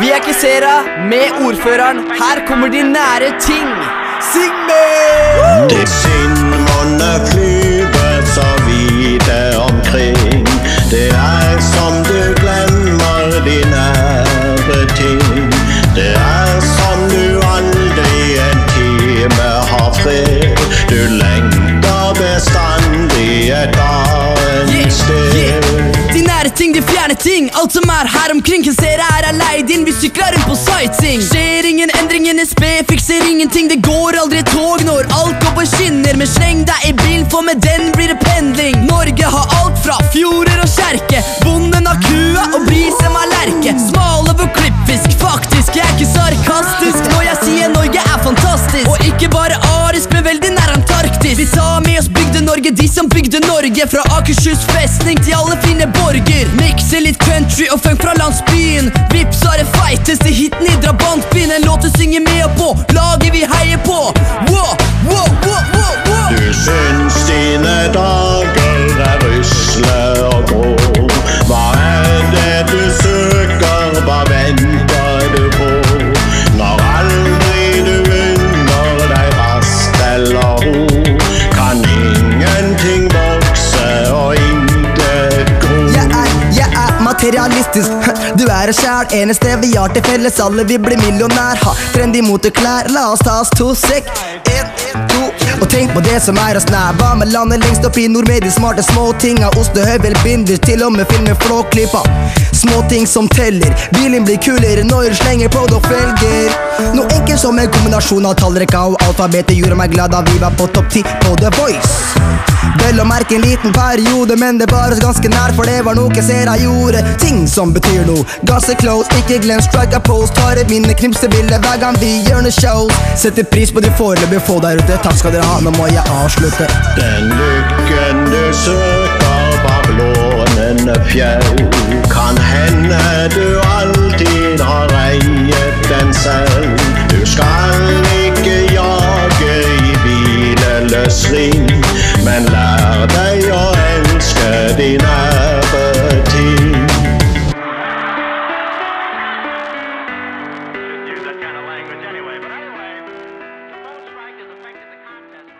Vi er Kisera med ordføreren. Her kommer de nære ting. Syng med! Det sinn måtte flyve så vide omkring. Det er som du glemmer de nære ting. Det er som du aldri en time har fred. Ting, de fjerne ting. Alt som er her omkring, kan se er er leid inn. Vi sykler rundt på sightseeing. Skjer ingen endring, NSB fikser ingenting. Det går aldri tog når alt går på skinner. Men sleng deg i bil, for med den blir det pendling. Norge har alt fra fjorder og kjerke. Bonden har kua og brisen var lerke. Smale på klippfisk, faktisk. Jeg er ikke sarkastisk når jeg sier Norge er fantastisk. Og ikke bare arisk, men veldig nær Antarktis. Vi tar med oss Bygde-Norge, de som bygde Norge. Fra Akershus festning til alle fine borger. Country og funk fra landsbyen. Vips har det feiteste hiten i drabantbyen. En låt du synger med og på. Laget vi heier på. Wow, wow, wow. Materialistisk. Du er oss sjæl. Eneste vi har til felles, alle vil bli millionær. Ha trendy moteklær, la oss ta oss to sekk. En. Og tenk på det som er oss nær. Hva med landet lengst opp i nord med de smarte småtinga? Ostehøvel, binder, til og med filmer flåklypa. Småting som teller. Bilen blir kulere når du slenger på noen felger. Noe enkelt som en kombinasjon av tallrekka og alfabetet gjorde meg glad da vi var på topp ti på The Voice. Vel å merke en liten periode, men det var oss ganske nær, for det var noe jeg ser jeg gjorde. Ting som betyr noe. Gasse close, ikke glem strike a pose. Tar et minne, knipser bilder hver gang vi gjør noe show. Setter pris på de foreløpige få der ute. Takk skal dere ha, nå må jeg avslutte. Den lykken du